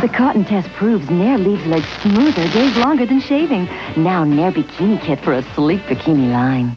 The cotton test proves Nair leaves legs smoother days longer than shaving. Now Nair Bikini Kit for a sleek bikini line.